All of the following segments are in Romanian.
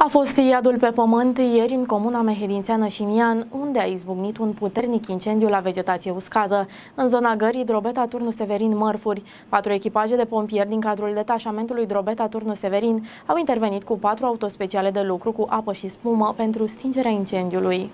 A fost iadul pe pământ ieri în comuna Mehedințeană și Mian, unde a izbucnit un puternic incendiu la vegetație uscată. În zona gării Drobeta Turnu Severin Mărfuri, patru echipaje de pompieri din cadrul detașamentului Drobeta Turnu Severin au intervenit cu patru autospeciale de lucru cu apă și spumă pentru stingerea incendiului.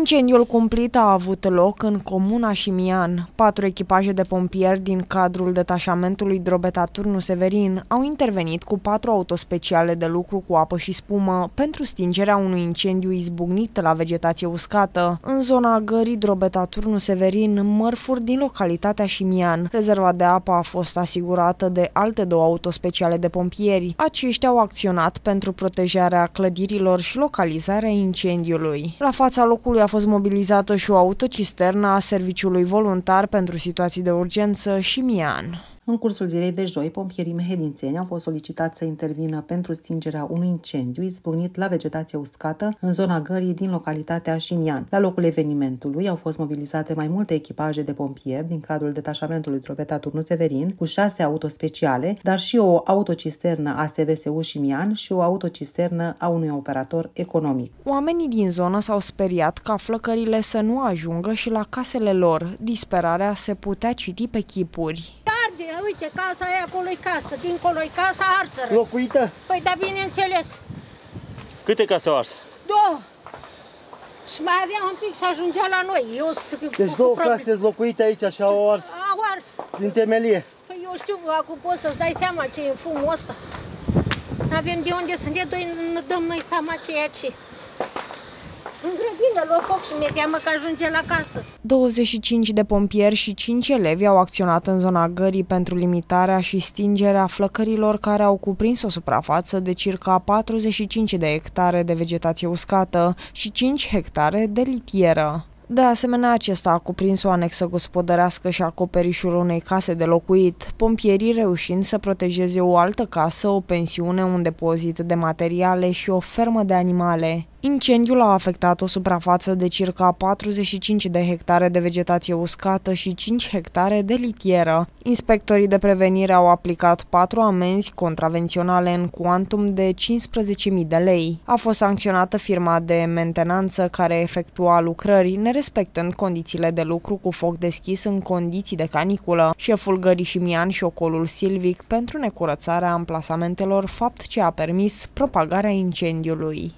Incendiul cumplit a avut loc în comuna Șimian. Patru echipaje de pompieri din cadrul detașamentului Drobeta Turnu Severin au intervenit cu patru autospeciale de lucru cu apă și spumă pentru stingerea unui incendiu izbucnit la vegetație uscată în zona gării Drobeta Turnu Severin, mărfuri din localitatea Șimian. Rezerva de apă a fost asigurată de alte două autospeciale de pompieri. Aceștia au acționat pentru protejarea clădirilor și localizarea incendiului. La fața locului a fost mobilizată și o autocisternă a Serviciului Voluntar pentru Situații de Urgență și Mian. În cursul zilei de joi, pompierii mehedințeni au fost solicitați să intervină pentru stingerea unui incendiu izbucnit la vegetație uscată în zona gării din localitatea Șimian. La locul evenimentului au fost mobilizate mai multe echipaje de pompieri din cadrul detașamentului Tropeta Turnu Severin cu șase autospeciale, dar și o autocisternă a SVSU Șimian și o autocisternă a unui operator economic. Oamenii din zonă s-au speriat ca flăcările să nu ajungă și la casele lor. Disperarea se putea citi pe chipuri arde, uite, casa aia acolo e casă, dincolo e casa arsă. Locuită? Păi da, bineînțeles. Câte case au ars? Două. Și mai avea un pic și ajungea la noi. Eu deci două case locuite aici și au ars? Au ars. Din temelie? Păi eu știu, acum poți să-ți dai seama ce e fumul ăsta. N-avem de unde să ne dăm noi seama ceea ce în grădină, lua foc și mi-e teamă că ajunge la casă. 25 de pompieri și 5 elevi au acționat în zona gării pentru limitarea și stingerea flăcărilor care au cuprins o suprafață de circa 45 de hectare de vegetație uscată și 5 hectare de litieră. De asemenea, acesta a cuprins o anexă gospodărească și acoperișul unei case de locuit, pompierii reușind să protejeze o altă casă, o pensiune, un depozit de materiale și o fermă de animale. Incendiul a afectat o suprafață de circa 45 de hectare de vegetație uscată și 5 hectare de litieră. Inspectorii de prevenire au aplicat 4 amenzi contravenționale în cuantum de 15.000 de lei. A fost sancționată firma de mentenanță care efectua lucrări nerespectând condițiile de lucru cu foc deschis în condiții de caniculă. Șeful Gării Șimian și ocolul Silvic pentru necurățarea amplasamentelor, fapt ce a permis propagarea incendiului.